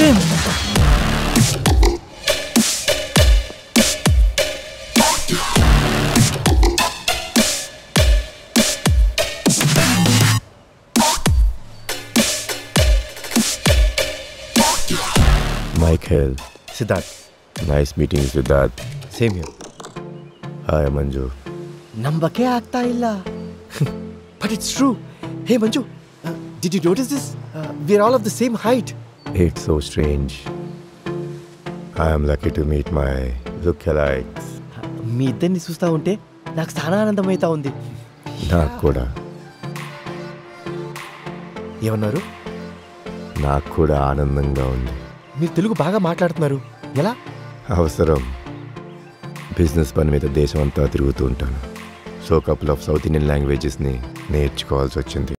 Boom. Michael. Siddharth. Nice meeting you, Siddharth. Same here. Hi, Manju. ನಂಬಕ್ಕೆ ಆಗ್ತಾ ಇಲ್ಲ but it's true. Hey, Manju, uh, did you notice this? Uh, we're all of the same height. It's so strange. I am lucky to meet my lookalikes. మీ ఇద్దరిని చూస్తూ ఉంటే నాకు చాలా ఆనందమైతా ఉంది. నాకు కూడా. ఏమన్నారు? నాకు కూడా ఆనందంగా ఉంది. మీరు తెలుగు బాగా మాట్లాడుతున్నారు. ఎలా? అవసరం. బిజినెస్ పని మీద దేశం అంతా తిరుగుతూ ఉంటాను. So couple of south Indian లాంగ్వేజెస్ని నేర్చుకోవాల్సి వచ్చింది.